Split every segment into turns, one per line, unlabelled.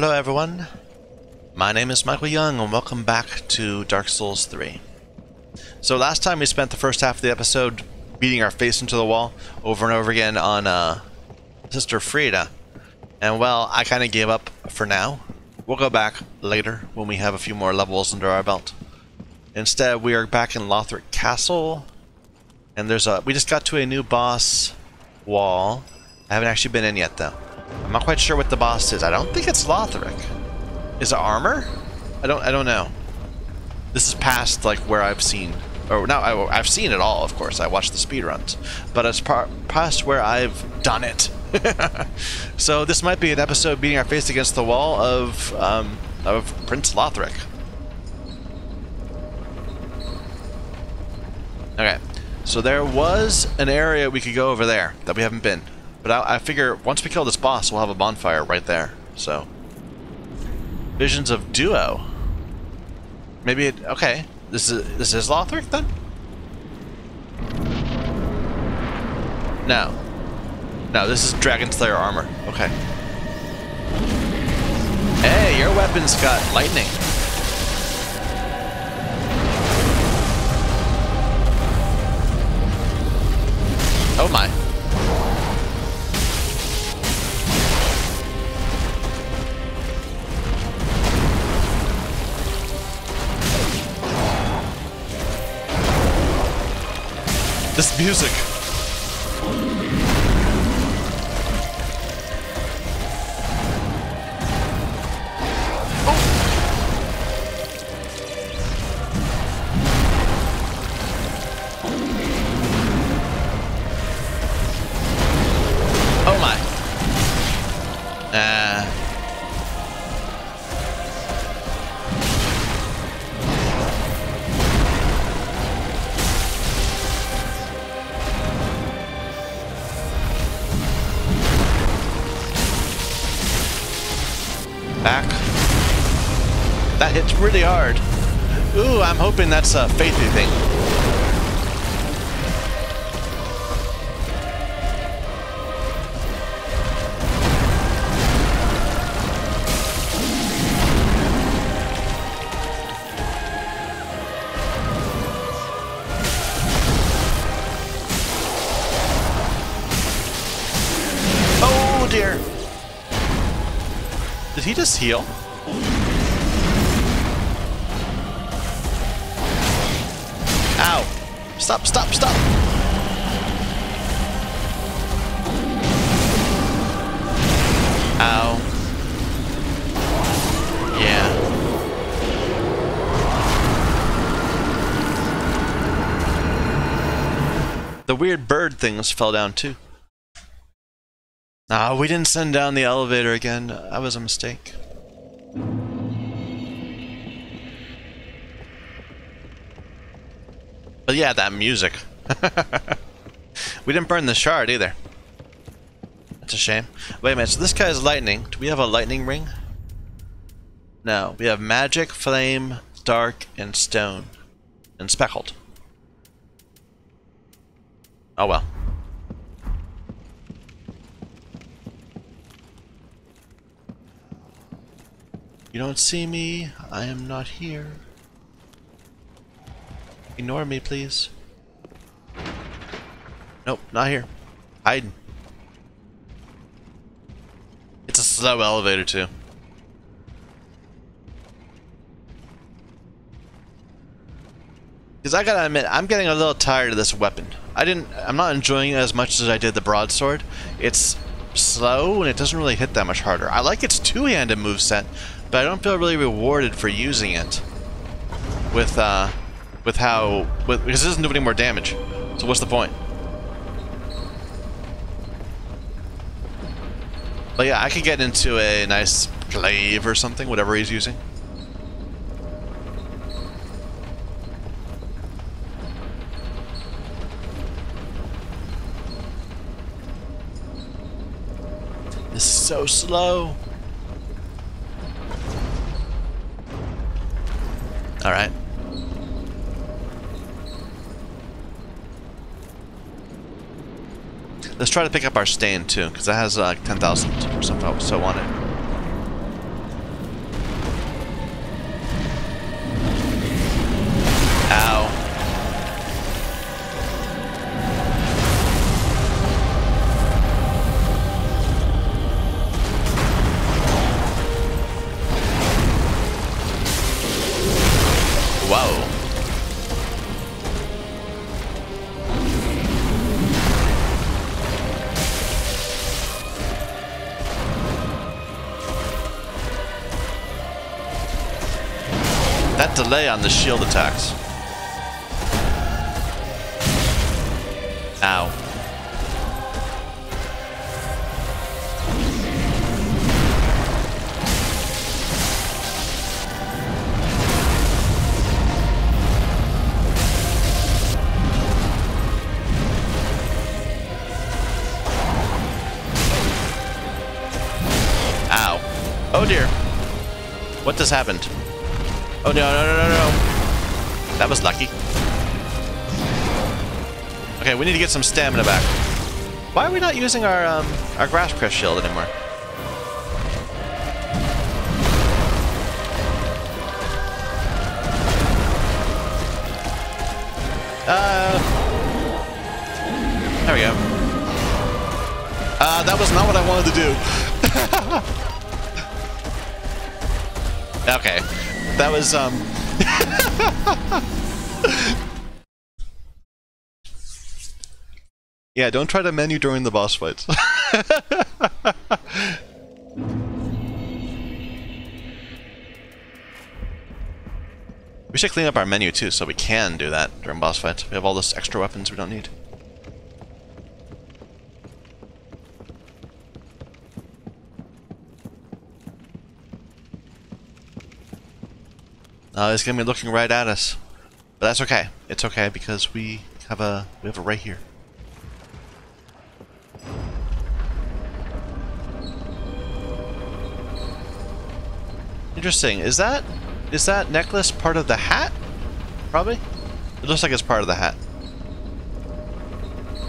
Hello everyone, my name is Michael Young and welcome back to Dark Souls 3. So last time we spent the first half of the episode beating our face into the wall over and over again on uh, Sister Friede. And well, I kind of gave up for now. We'll go back later when we have a few more levels under our belt. Instead, we are back in Lothric Castle. And there's a we just got to a new boss wall. I haven't actually been in yet though. I'm not quite sure what the boss is. I don't think it's Lothric. Is it armor? I don't I don't know. This is past like where I've seen or now I, have seen it all, of course. I watched the speedruns, but it's past where I've done it. so this might be an episode beating our face against the wall of um, of Prince Lothric. Okay, so there was an area we could go over there that we haven't been, but I, I figure once we kill this boss, we'll have a bonfire right there. So visions of Duo. Maybe it. Okay, this is this is Lothric then? No. No, this is Dragonslayer armor. Okay. Hey, your weapon's got lightning. Oh my. This music. Ooh, that's a faithy thing. Oh dear. Did he just heal? Stop, stop, stop. Ow. Yeah. The weird bird things fell down too. Ah, we didn't send down the elevator again. That was a mistake. But yeah, that music. we didn't burn the shard either. That's a shame. Wait a minute, so this guy's lightning. Do we have a lightning ring? No, we have magic, flame, dark, and stone. And speckled. Oh well. You don't see me, I am not here. Ignore me, please. Nope, not here. Hiding. It's a slow elevator, too. Because I gotta admit, I'm getting a little tired of this weapon. I didn't, I'm not enjoying it as much as I did the broadsword. It's slow and it doesn't really hit that much harder. I like its two-handed moveset, but I don't feel really rewarded for using it with uh, with how with, because this doesn't do any more damage. So what's the point? But yeah, I could get into a nice glaive or something, whatever he's using. This is so slow. Alright. Let's try to pick up our stand too, because that has uh, like 10,000 or something so on it. Delay on the shield attacks. Ow. Ow. Oh dear. What just happened? Oh no, no, no, no, no. That was lucky. Okay, we need to get some stamina back. Why are we not using our um, our grass crest shield anymore? Uh, there we go. Uh, that was not what I wanted to do. okay, that was um. Yeah, don't try to menu during the boss fights. we should clean up our menu too, so we can do that during boss fights. We have all those extra weapons we don't need. Uh, it's gonna be looking right at us, but that's okay. It's okay because we have a we have a right here. Interesting. Is that is that necklace part of the hat? Probably. It looks like it's part of the hat.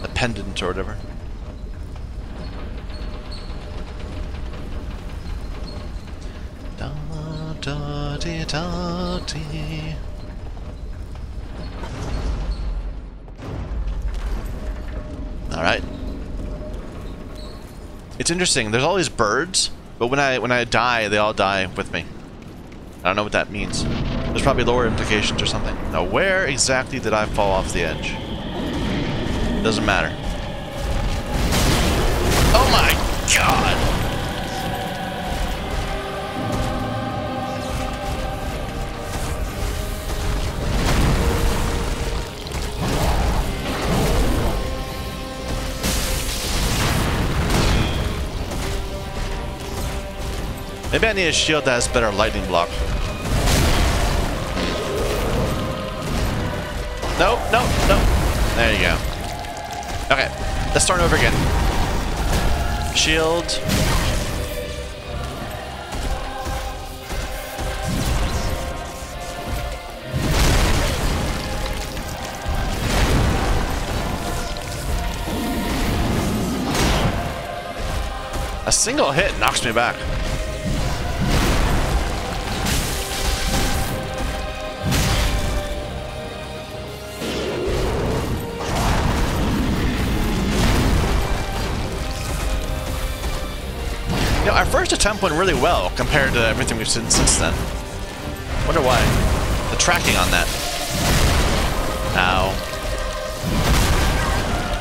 A pendant or whatever. Da dee. All right. It's interesting. There's all these birds, but when I when I die, they all die with me. I don't know what that means. There's probably lower implications or something. Now, where exactly did I fall off the edge? Doesn't matter. Oh my god! I need a shield that has better lightning block. No, no, no. There you go. Okay, let's start over again. Shield. A single hit knocks me back. Our first attempt went really well compared to everything we've seen since then. Wonder why. The tracking on that. Ow.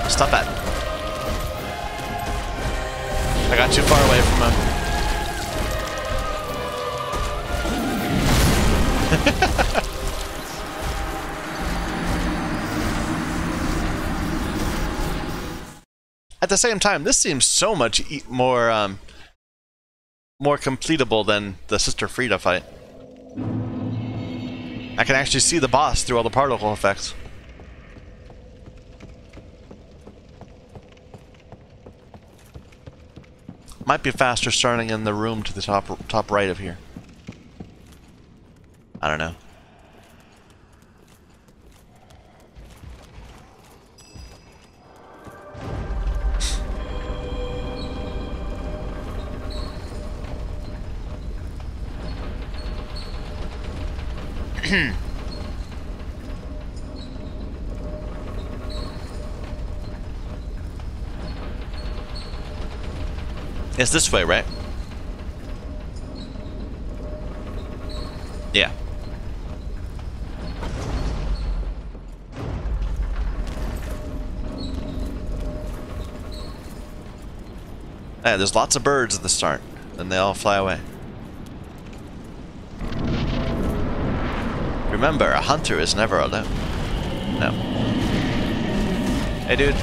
Stop that. I got too far away from him. At the same time, this seems so much more um, more completable than the Sister Friede fight. I can actually see the boss through all the particle effects. Might be faster starting in the room to the top top right of here. I don't know. it's this way, right? Yeah. Yeah, there's lots of birds at the start, and they all fly away. Remember, a hunter is never alone. No. Hey, dude.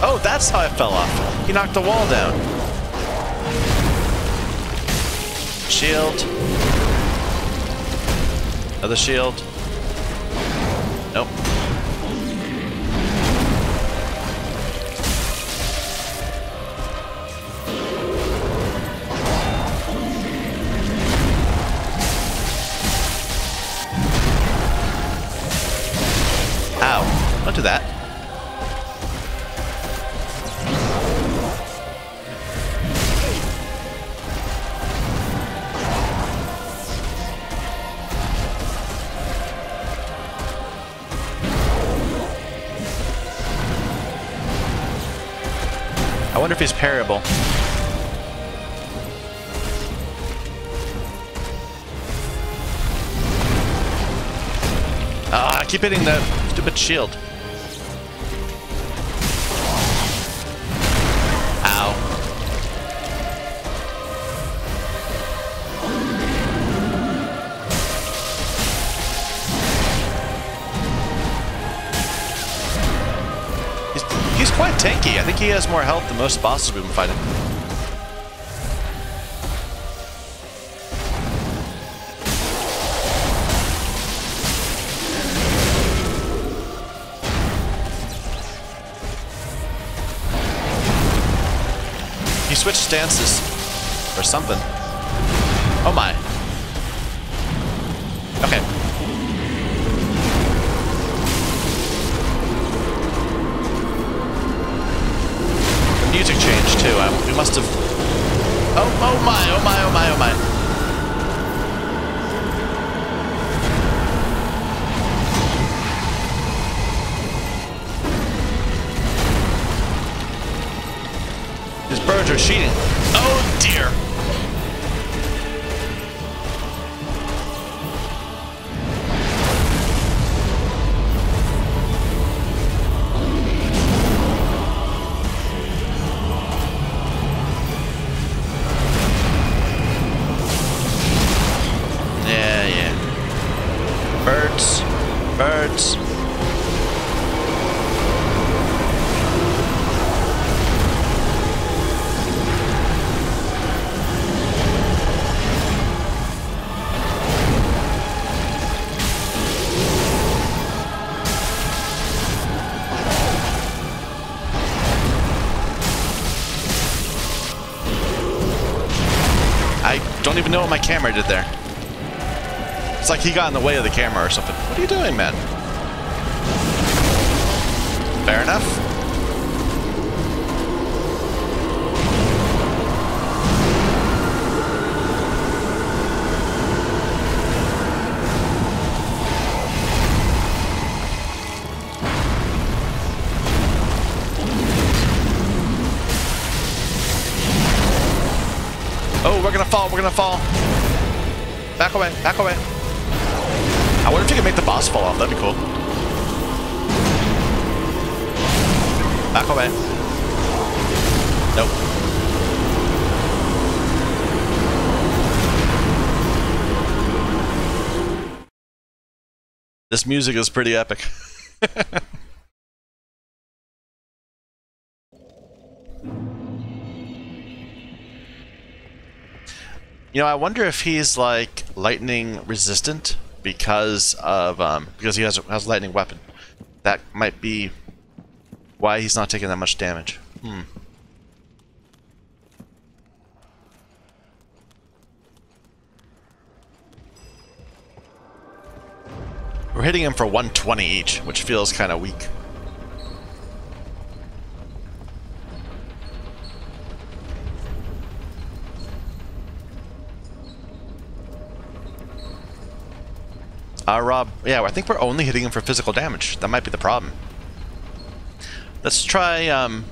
Oh, that's how I fell off. He knocked the wall down. Shield. Another shield. Don't do that. I wonder if he's parable. Ah, I keep hitting the stupid shield. He has more health than most bosses we've been fighting. He switched stances. Or something. Oh my. His birds are cheating. Oh dear. What my camera did there. It's like he got in the way of the camera or something. What are you doing, man? Fair enough. Oh, we're gonna fall, we're gonna fall. Back away, back away. I wonder if you can make the boss fall off, that'd be cool. Back away. Nope. This music is pretty epic. You know, I wonder if he's like lightning resistant because of um because he has a, has a lightning weapon. That might be why he's not taking that much damage. Hmm. We're hitting him for 120 each, which feels kind of weak. Uh, Rob, yeah, I think we're only hitting him for physical damage. That might be the problem. Let's try, um,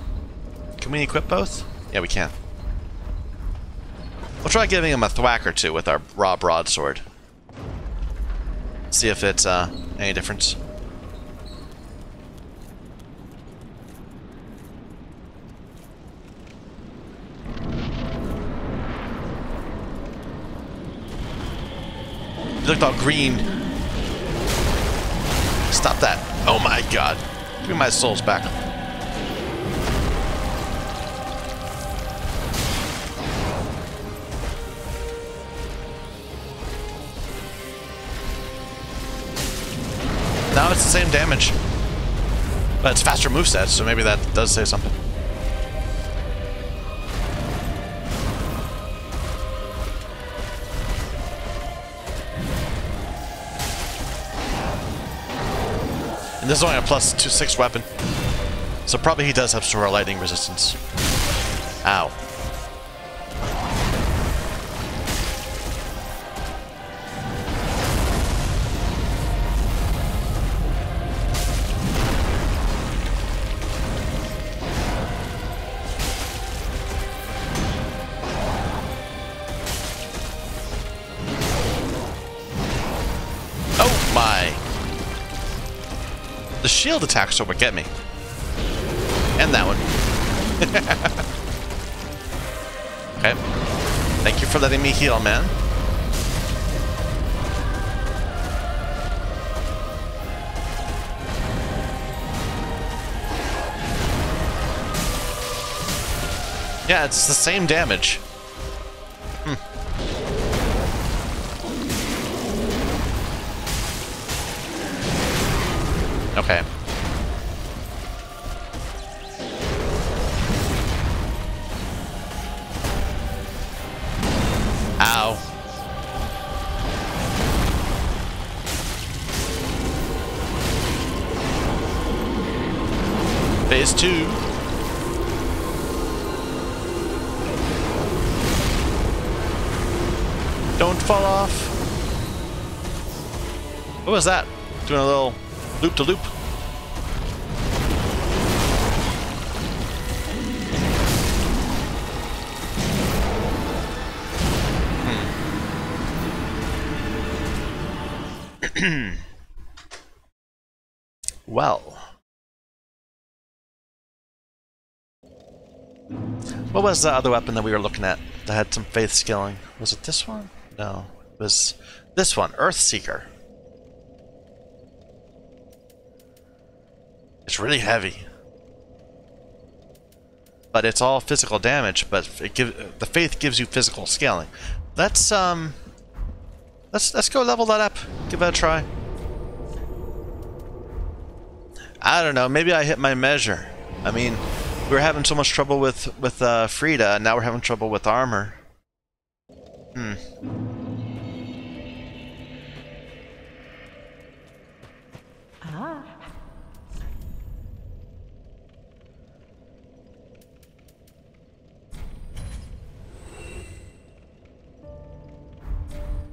Can we equip both? Yeah, we can. We'll try giving him a thwack or two with our raw broadsword. See if it's, uh, any difference. He looked all green Stop that. Oh my god. Give me my souls back. Now it's the same damage. But it's faster moveset, so maybe that does say something. And this is only a plus two six weapon. So probably he does have Sora lightning resistance. Ow. Shield attacks over get me. And that one. okay. Thank you for letting me heal, man. Yeah, it's the same damage. Don't fall off. What was that? Doing a little loop to loop. Hmm. well. What was the other weapon that we were looking at that had some faith scaling? Was it this one? No. It was this one, Earthseeker. It's really heavy. But it's all physical damage, but it give, the faith gives you physical scaling. Let's um let's let's go level that up. Give it a try. I don't know, maybe I hit my measure. I mean, we were having so much trouble with with uh, Friede, and now we're having trouble with armor. Hmm.
Ah.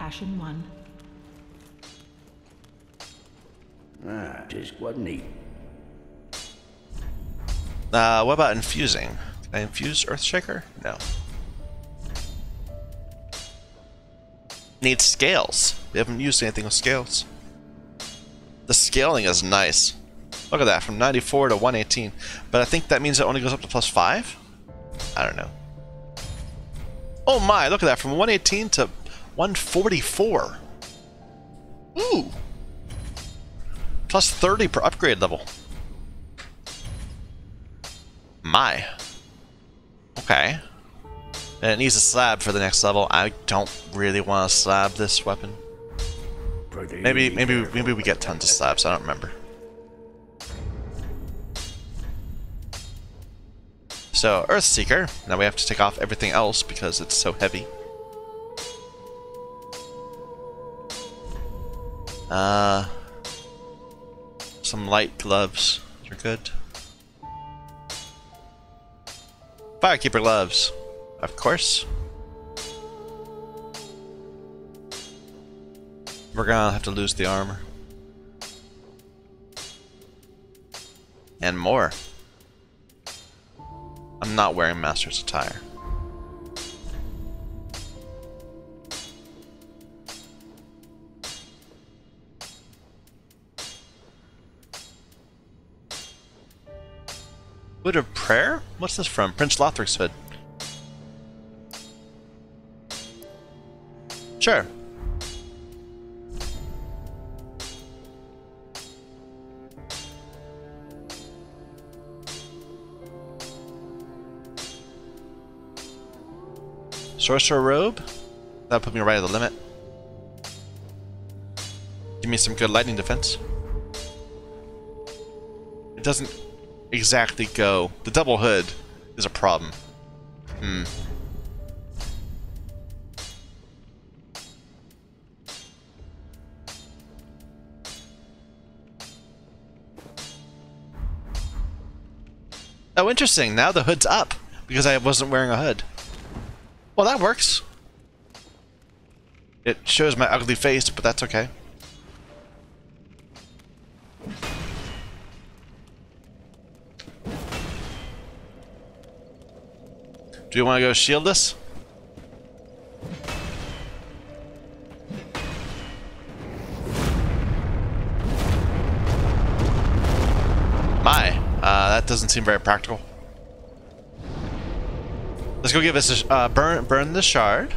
Ashen one.
Ah, just what neat.
Uh, what about infusing? Can I infuse Earthseeker? No. Need scales. We haven't used anything with scales. The scaling is nice. Look at that, from 94 to 118. But I think that means it only goes up to plus 5? I don't know. Oh my, look at that, from 118 to 144. Ooh! Plus 30 per upgrade level. My. Okay. And it needs a slab for the next level. I don't really want to slab this weapon. Maybe, maybe, maybe we get tons of slabs. I don't remember. So, Earthseeker. Now we have to take off everything else because it's so heavy. Uh, some light gloves. You're good. Firekeeper gloves. Of course. We're gonna have to lose the armor. And more. I'm not wearing Master's attire. Hood of Prayer? What's this from? Prince Lothric's hood. Sure. Sorcerer Robe? That put me right at the limit. Give me some good lightning defense. It doesn't exactly go. The double hood is a problem. Hmm. Interesting. Now the hood's up because I wasn't wearing a hood. Well, that works. It shows my ugly face, but that's okay. Do you want to go shield this? Doesn't seem very practical. Let's go give us a uh, burn burn the shard.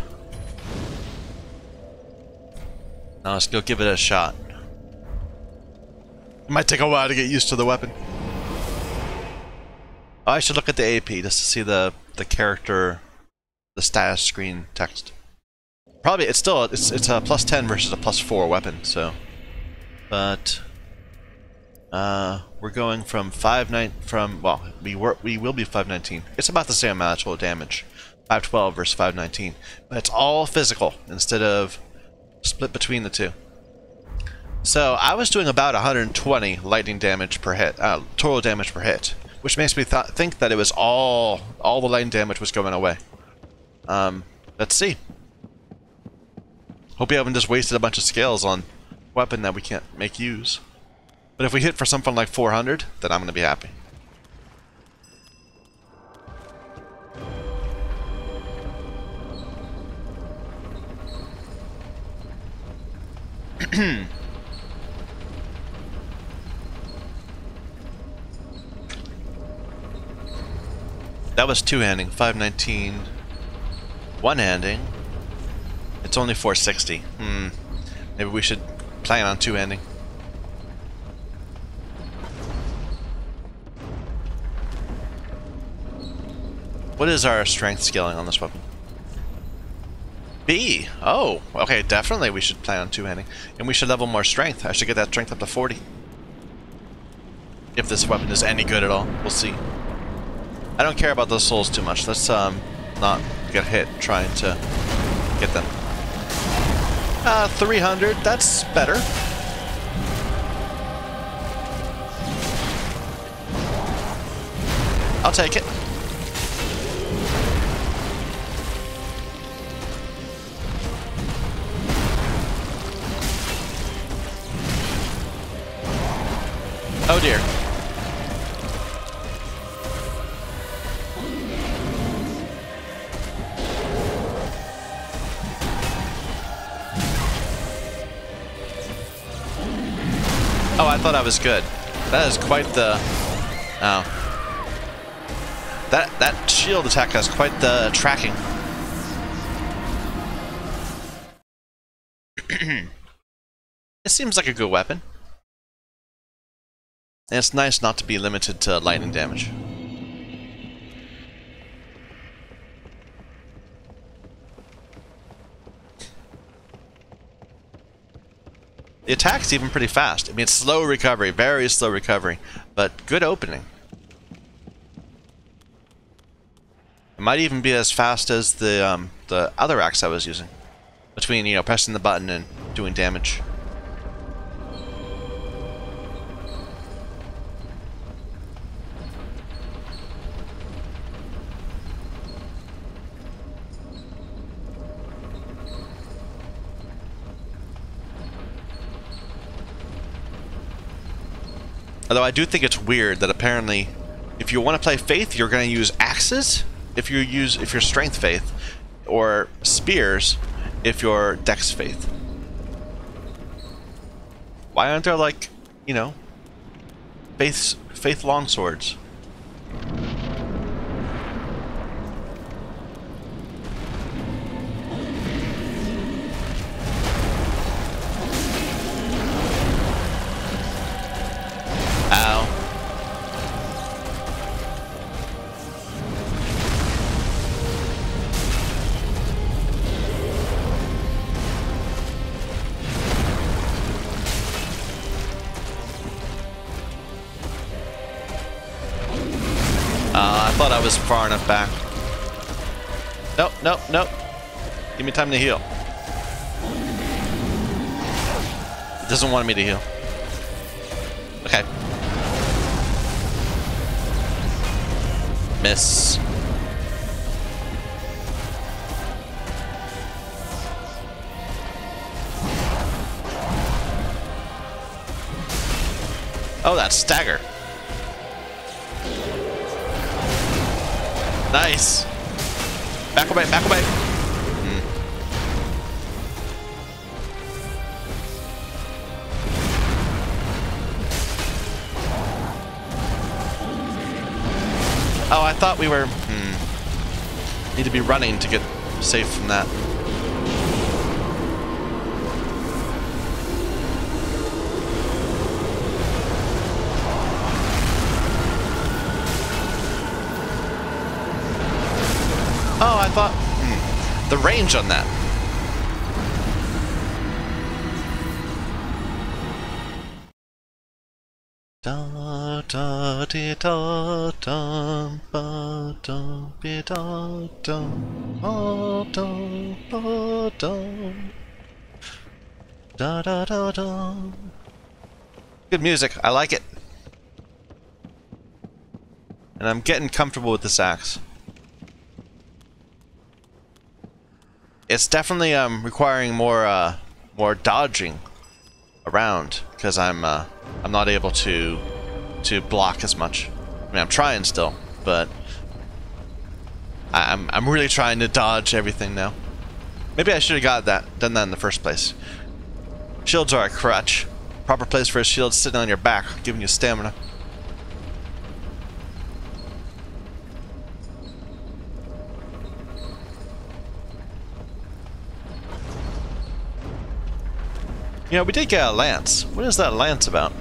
Now let's go give it a shot. It might take a while to get used to the weapon. Oh, I should look at the AP just to see the the character, the status screen text. Probably it's still it's it's a plus ten versus a plus four weapon. So, but uh, we're going from five nine from well we were we will be five nineteen. It's about the same amount of total damage, five twelve versus five nineteen, but it's all physical instead of split between the two. So I was doing about 120 lightning damage per hit, uh, total damage per hit, which makes me th think that it was all all the lightning damage was going away. Um, let's see. Hope you haven't just wasted a bunch of scales on weapon that we can't make use. But if we hit for something like 400, then I'm going to be happy. that was two-handing, 519. One-handing. It's only 460. Hmm. Maybe we should plan on two-handing. What is our strength scaling on this weapon? B. Oh, okay, definitely we should plan on two-handing. And we should level more strength. I should get that strength up to 40. If this weapon is any good at all. We'll see. I don't care about those souls too much. Let's um not get hit trying to get them. Uh, 300. That's better. I'll take it. Oh dear. Oh, I thought I was good. That is quite the... Oh. That, that shield attack has quite the tracking. it seems like a good weapon. And it's nice not to be limited to lightning damage. The attack's even pretty fast. I mean, slow recovery, very slow recovery, but good opening. It might even be as fast as the um, the other axe I was using, between you know pressing the button and doing damage. Although I do think it's weird that apparently, if you want to play Faith, you're going to use axes. If you use if you're Strength Faith, or spears, if you're Dex Faith. Why aren't there like, you know, Faith Faith longswords? Was far enough back. Nope, nope, nope. Give me time to heal. It doesn't want me to heal. Okay. Miss. Oh, that's stagger. Nice. Back away, back away. Hmm. Oh, I thought we were... Hmm. Need to be running to get safe from that. Range on that. Da da di da dum ba dum bi da dum ba dum ba dum da da da dum. Good music. I like it. And I'm getting comfortable with this axe. It's definitely um, requiring more uh, more dodging around because I'm uh, I'm not able to to block as much. I mean, I'm trying still, but I'm I'm really trying to dodge everything now. Maybe I should have got that done that in the first place. Shields are a crutch. Proper place for a shield sitting on your back, giving you stamina. You know, we did get a lance. What is that lance about?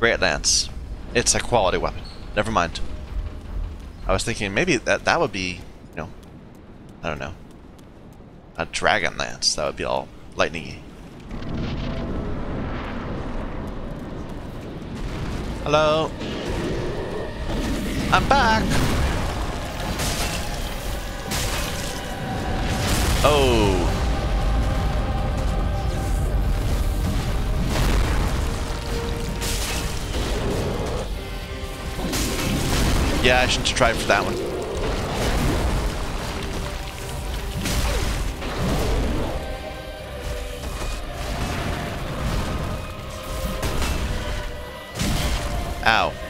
Great lance. It's a quality weapon. Never mind. I was thinking maybe that that would be, you know, I don't know, a dragon lance. That would be all lightningy. Hello. I'm back. Oh. Yeah, I should try for that one. Ow.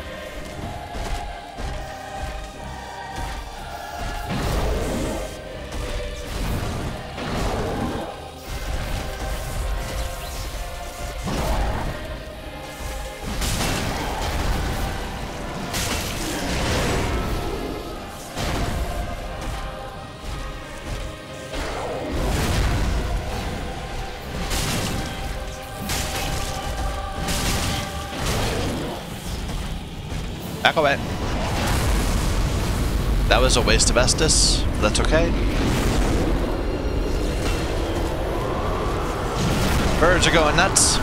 Away. That was a waste of Estus. That's okay. Birds are going nuts.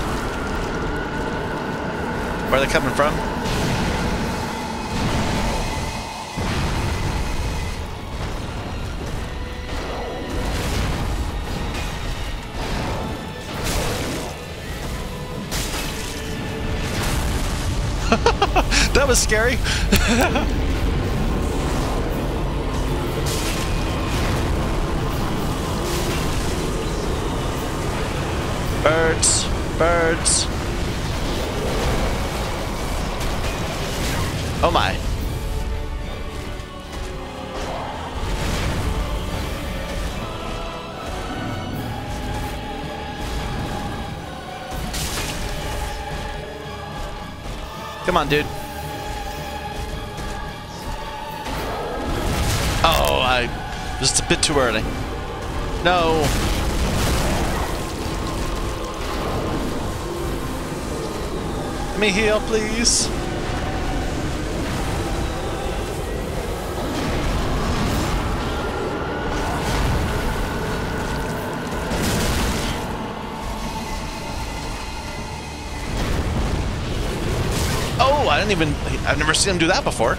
Where are they coming from? That was scary. birds, birds. Oh my. Come on, dude. Just a bit too early. No. Let me heal, please. Oh, I didn't even. I've never seen him do that before.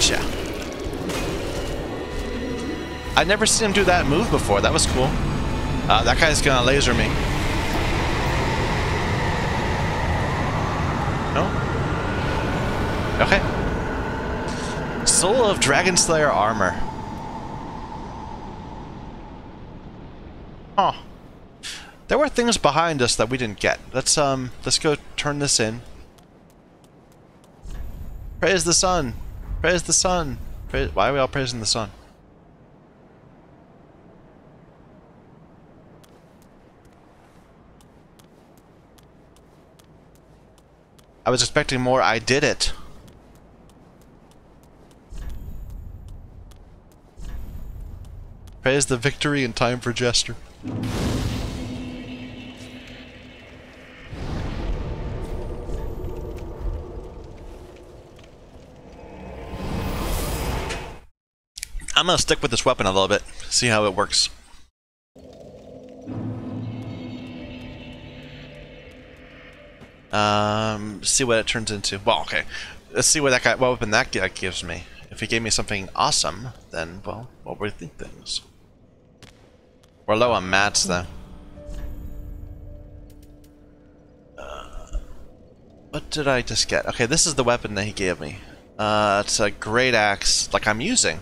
Gotcha. I'd never seen him do that move before. That was cool. Uh, that guy's gonna laser me. No? Okay. Soul of Dragonslayer armor. Oh. There were things behind us that we didn't get. Let's um let's go turn this in. Praise the sun. Praise the sun. Praise, why are we all praising the sun? I was expecting more. I did it. Praise the victory in time for Jester. I'm gonna stick with this weapon a little bit, see how it works. Um, see what it turns into. Well, okay. Let's see what that guy, what weapon that guy gives me. If he gave me something awesome, then, well, we'll rethink things. We're low on mats, though. Uh, what did I just get? Okay, this is the weapon that he gave me. Uh, it's a great axe, like I'm using.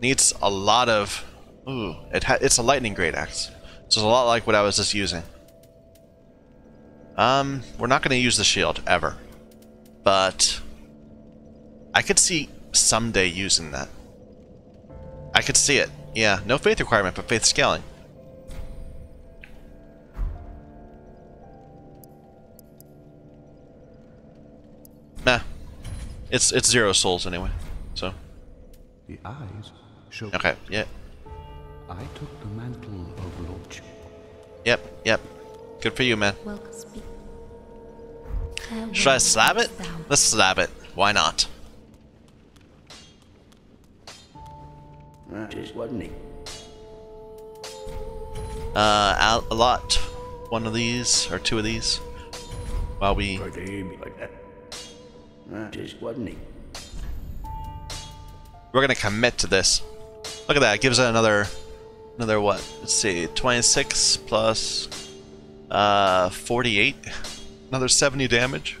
Needs a lot of... Ooh, it it's a lightning great axe. So it's a lot like what I was just using. Um, we're not going to use the shield, ever. But... I could see someday using that. I could see it. Yeah, no faith requirement, but faith scaling. Nah. It's it's zero souls anyway. So.
The eyes.
Okay, yeah.
I took the mantle of lordship.
Yep, yep. Good for you, man. Should I slab it? Let's slab it. Why not?
That is, wasn't he?
Uh, Al- a lot. One of these, or two of these. While we...
Pretty like that. That is, wasn't he?
We're gonna commit to this. Look at that, gives it another... Another what? Let's see, 26 plus... Uh, 48. Another 70 damage.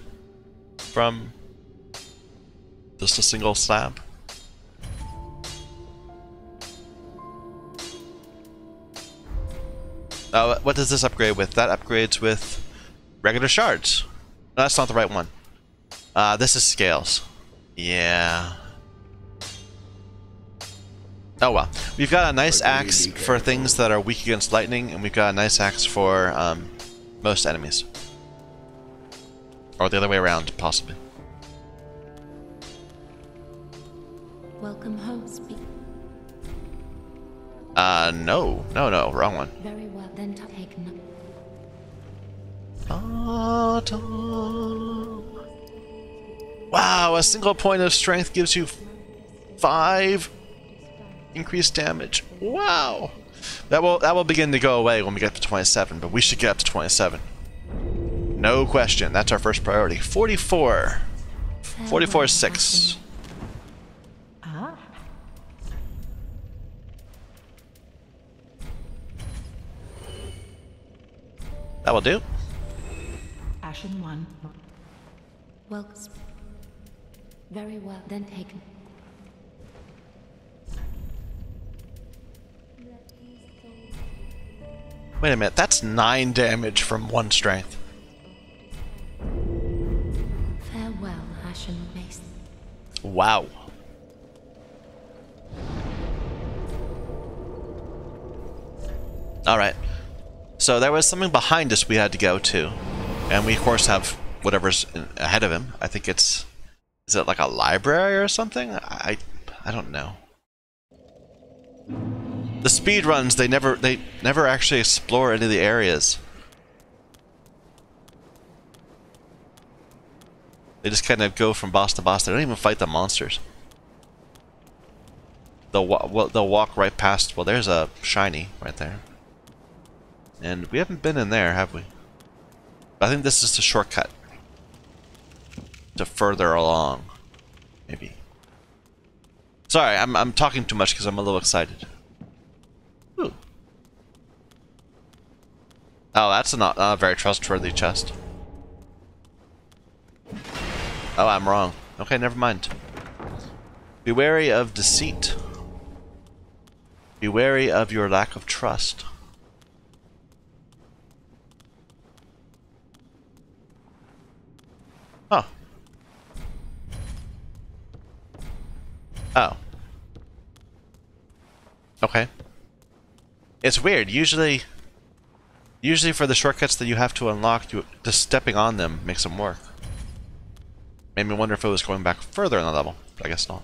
From... Just a single slab. Uh, what does this upgrade with? That upgrades with regular shards. No, that's not the right one. Uh, this is scales. Yeah. Oh well. We've got a nice axe for things that are weak against lightning, and we've got a nice axe for um, most enemies. Or the other way around, possibly.
Welcome home, speak.
Uh, no. No, no. Wrong one.
Very well, then taken.
Autumn. Wow, a single point of strength gives you five increased damage. Wow. That will that will begin to go away when we get to 27, but we should get up to 27. No question. That's our first priority. 44. 44 is 6.
Ah,
That will do.
Ashen one. Welcome. speak. Very well, then taken.
Wait a minute. That's 9 damage from one strength.
Farewell, Ashen Mace.
Wow. Alright. So there was something behind us we had to go to. And we, of course, have whatever's in, ahead of him. I think it's... Is it like a library or something? I, I don't know. The speed runs, they never, they never actually explore any of the areas. They just kind of go from boss to boss. They don't even fight the monsters. They'll, well, they'll walk right past... Well, there's a shiny right there. And we haven't been in there, have we? I think this is a shortcut. To further along. Maybe. Sorry, I'm, I'm talking too much because I'm a little excited. Ooh. Oh, that's not, not a very trustworthy chest. Oh, I'm wrong. Okay, never mind. Be wary of deceit. Be wary of your lack of trust. Huh. Oh. Okay. It's weird. Usually, usually for the shortcuts that you have to unlock, you just stepping on them makes them work. Made me wonder if it was going back further in the level, but I guess not.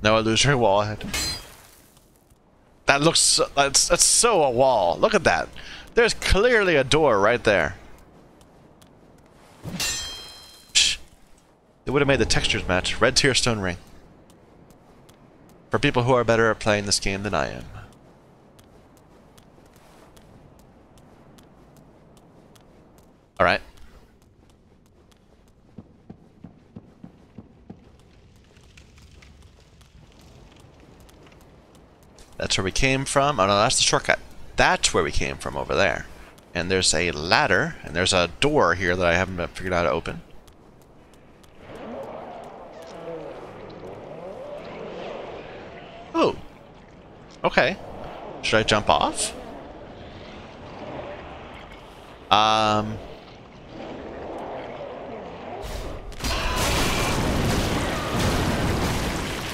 No illusory wall ahead. That looks so, that's that's so a wall. Look at that. There's clearly a door right there. It would have made the textures match. Red Tearstone Ring. For people who are better at playing this game than I am. Alright. That's where we came from. Oh no, that's the shortcut. That's where we came from over there. And there's a ladder, and there's a door here that I haven't figured out how to open. Oh. Okay. Should I jump off? Um...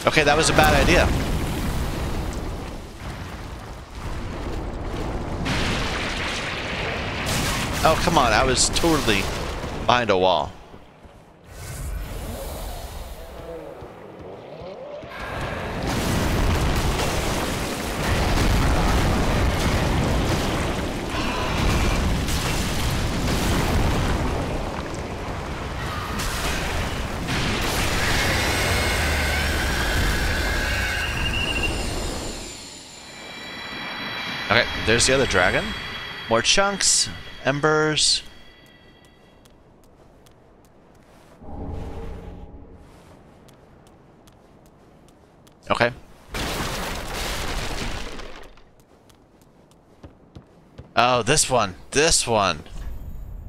Okay, that was a bad idea. Oh, come on. I was totally behind a wall. Okay, there's the other dragon. More chunks, embers. Okay. Oh, this one. This one.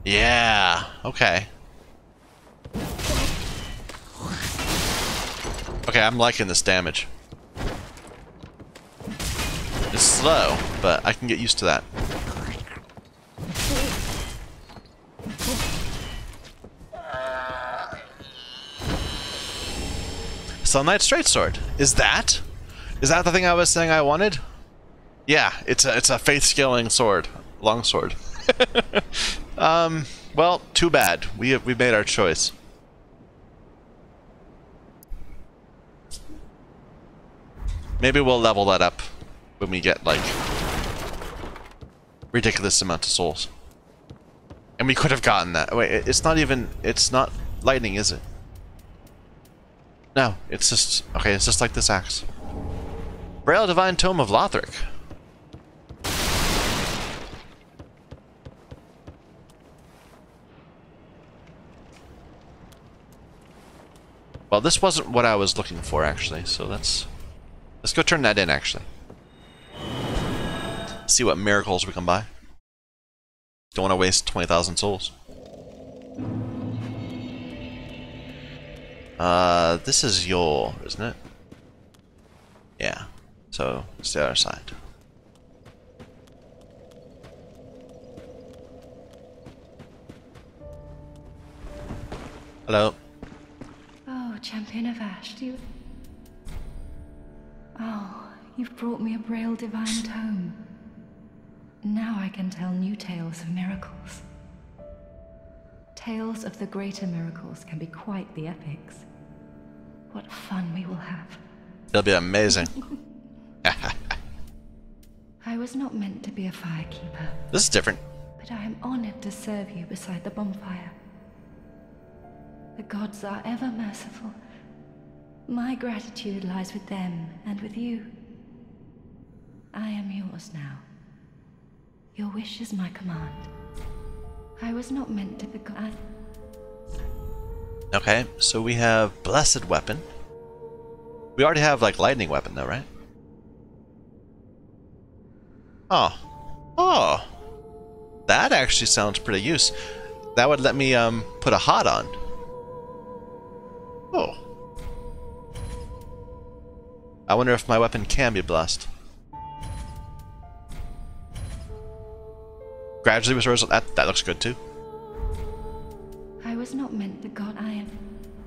Yeah. Okay. Okay, I'm liking this damage. It's slow, but I can get used to that. Sunlight Straight Sword. Is that? Is that the thing I was saying I wanted? Yeah, it's a it's a faith scaling sword, long sword. um, well, too bad. We have, we made our choice. Maybe we'll level that up when we get like ridiculous amount of souls. And we could have gotten that. Wait, it's not even. It's not lightning, is it? No, it's just... Okay, it's just like this axe. Braille Divine Tome of Lothric. Well, this wasn't what I was looking for, actually, so let's... Let's go turn that in, actually. See what miracles we can buy. Don't want to waste 20,000 souls. Uh, this is your, isn't it? Yeah. So, it's the other side. Hello.
Oh, Champion of Ash, do you... Oh, you've brought me a Braille Divine Tome. Now I can tell new tales of miracles. Tales of the greater miracles can be quite the epics. What fun we will have.
It'll be amazing.
I was not meant to be a firekeeper,
This is different.
but I am honored to serve you beside the bonfire. The gods are ever merciful, My gratitude lies with them and with you. I am yours now. Your wish is my command. I was not meant to become. I...
Okay, so we have Blessed Weapon. We already have, like, Lightning Weapon, though, right? Oh. Oh. That actually sounds pretty use. That would let me, um, put a hot on. Oh. I wonder if my weapon can be blessed. Gradually restores... That, that looks good, too.
I was not meant to God I am.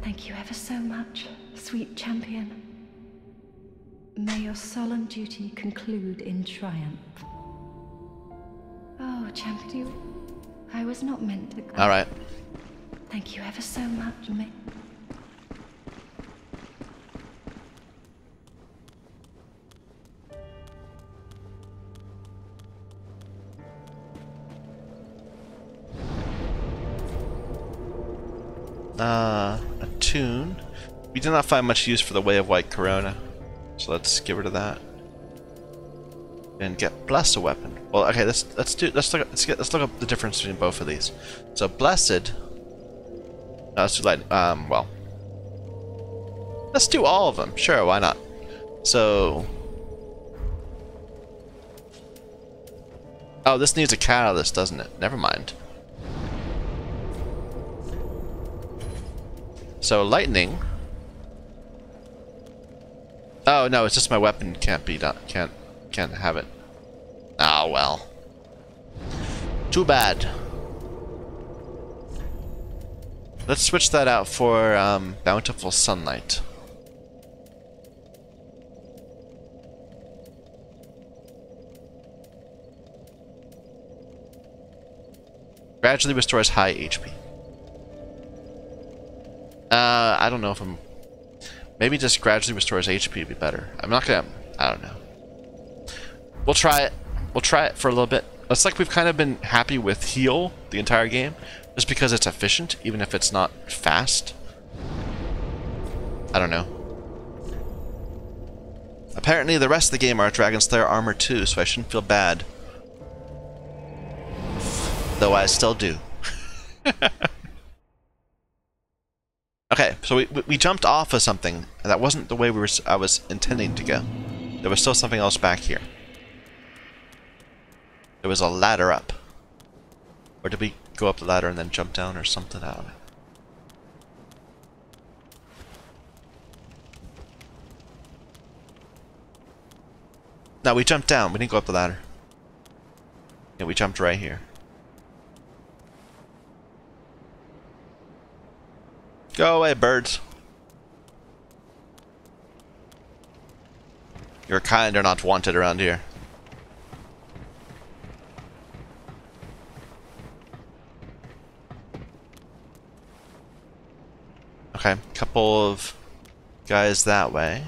Thank you ever so much, sweet champion. May your solemn duty conclude in triumph. Oh, champion, I was not meant to.
All right.
Thank you ever so much. May.
Uh, a tune. We did not find much use for the Way of White Corona, so let's get rid of that and get blessed a weapon. Well, okay, let's let's do let's look let's get let's look up the difference between both of these. So blessed. No, let's do light. Um, well, let's do all of them. Sure, why not? So. Oh, this needs a catalyst, doesn't it? Never mind. So lightning. Oh no, it's just my weapon can't be done. Can't can't have it. Ah well. Too bad. Let's switch that out for um, bountiful sunlight. Gradually restores high HP. Uh, I don't know if I'm... Maybe just gradually restores HP would be better. I'm not gonna... I don't know. We'll try it. We'll try it for a little bit. It's like we've kind of been happy with heal the entire game, just because it's efficient, even if it's not fast. I don't know. Apparently the rest of the game are Dragonslayer armor too, so I shouldn't feel bad. Though I still do. So we, we jumped off of something. That wasn't the way we were. I was intending to go. There was still something else back here. There was a ladder up. Or did we go up the ladder and then jump down or something? I don't know. No, we jumped down. We didn't go up the ladder. Yeah, we jumped right here. Go away, birds. Your kind are not wanted around here. Okay, couple of guys that way.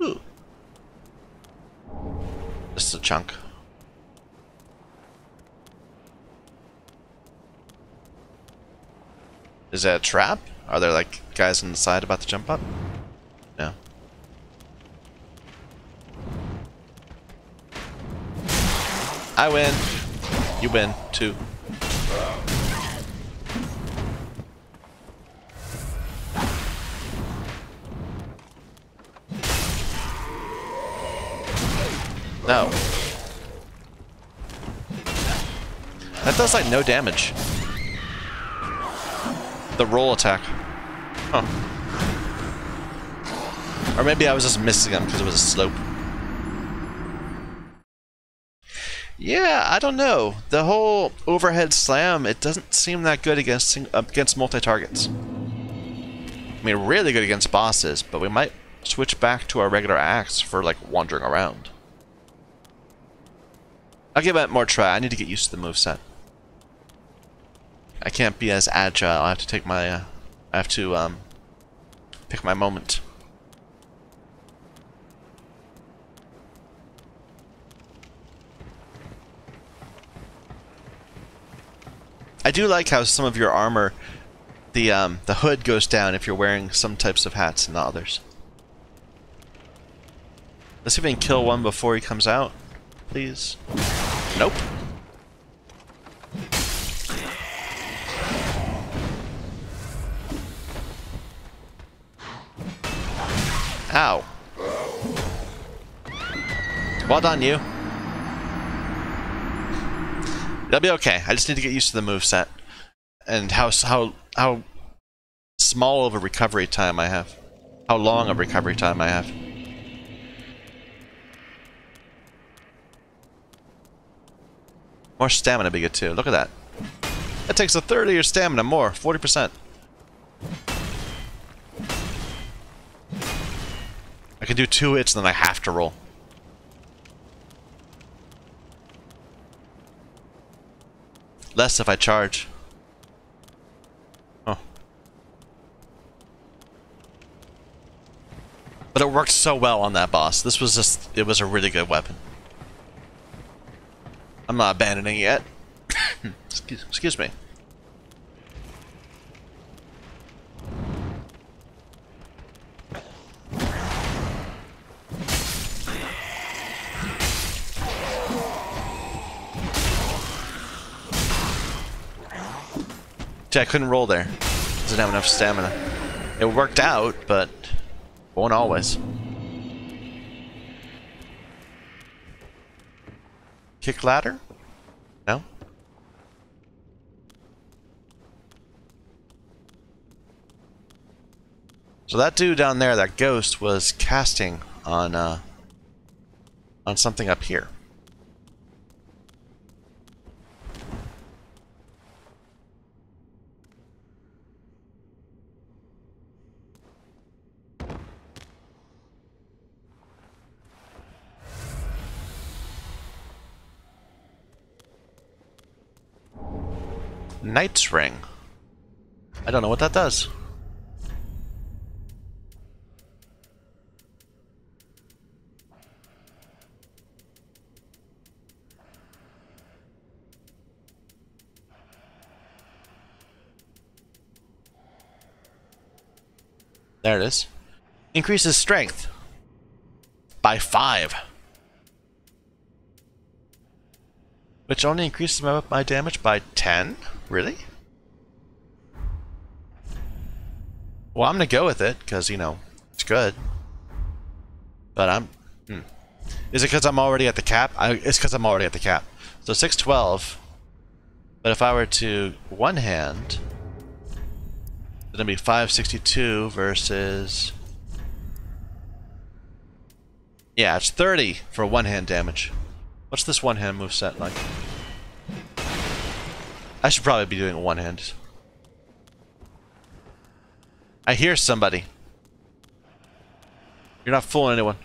Ooh. Is a chunk. Is that a trap? Are there like guys on the side about to jump up? No. I win. You win too. No. That does like no damage the roll attack. Huh. Or maybe I was just missing them because it was a slope. Yeah, I don't know. The whole overhead slam, it doesn't seem that good against against multi-targets. I mean, really good against bosses, but we might switch back to our regular axe for, like, wandering around. I'll give it more try. I need to get used to the moveset. I can't be as agile. I have to take my, uh, I have to, um, pick my moment. I do like how some of your armor the um, the hood goes down if you're wearing some types of hats and not others. Let's see if we can kill one before he comes out, please. Nope. Ow. Well done, you. That'll be okay. I just need to get used to the move set and how how how small of a recovery time I have. How long of recovery time I have. More stamina be good too. Look at that. That takes a third of your stamina more, 40%. Can do two hits then I have to roll. Less if I charge. Oh. But it worked so well on that boss. This was just, it was a really good weapon. I'm not abandoning it yet. excuse, excuse me. I couldn't roll there. Didn't have enough stamina. It worked out, but won't always. Kick ladder? No? So that dude down there, that ghost, was casting on uh, on something up here. Knight's Ring. I don't know what that does. There it is. Increases strength by five. Which only increases my, my damage by 10? Really? Well, I'm gonna go with it, because, you know, it's good. But I'm... Hmm. Is it because I'm already at the cap? I, it's because I'm already at the cap. So 612. But if I were to one hand, gonna be 562 versus... Yeah, it's 30 for one hand damage. What's this one hand move set like? I should probably be doing one hand. I hear somebody. You're not fooling anyone.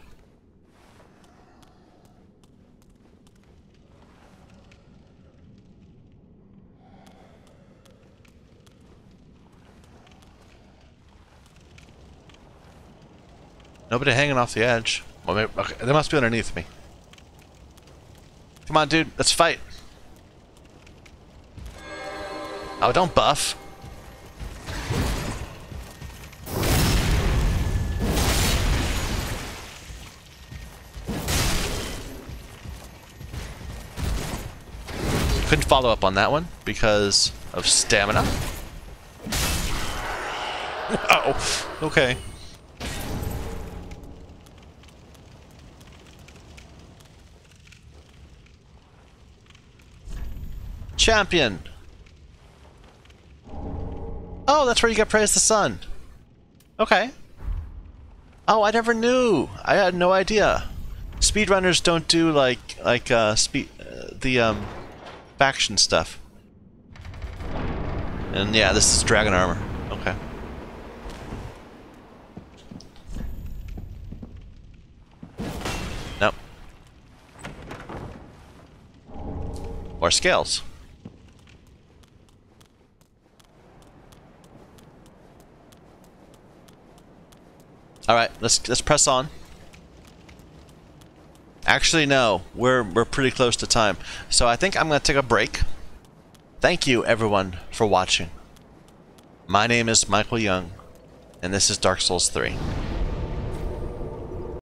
Nobody hanging off the edge. Well, maybe, okay, they must be underneath me. Come on, dude. Let's fight. Oh, don't buff. Couldn't follow up on that one because of stamina. oh, okay. Champion. Oh, that's where you get Praise the Sun. Okay. Oh, I never knew. I had no idea. Speedrunners don't do like like uh, speed uh, the um faction stuff. And yeah, this is dragon armor. Okay. Nope. Or scales. All right, let's let's press on. Actually, no, we're we're pretty close to time, so I think I'm gonna take a break. Thank you, everyone, for watching. My name is Michael Young, and this is Dark Souls 3.